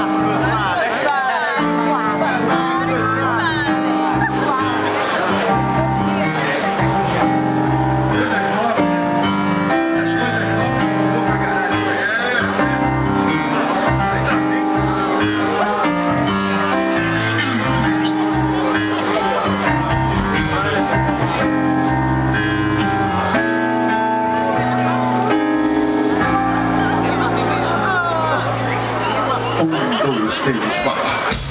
Oh, those things,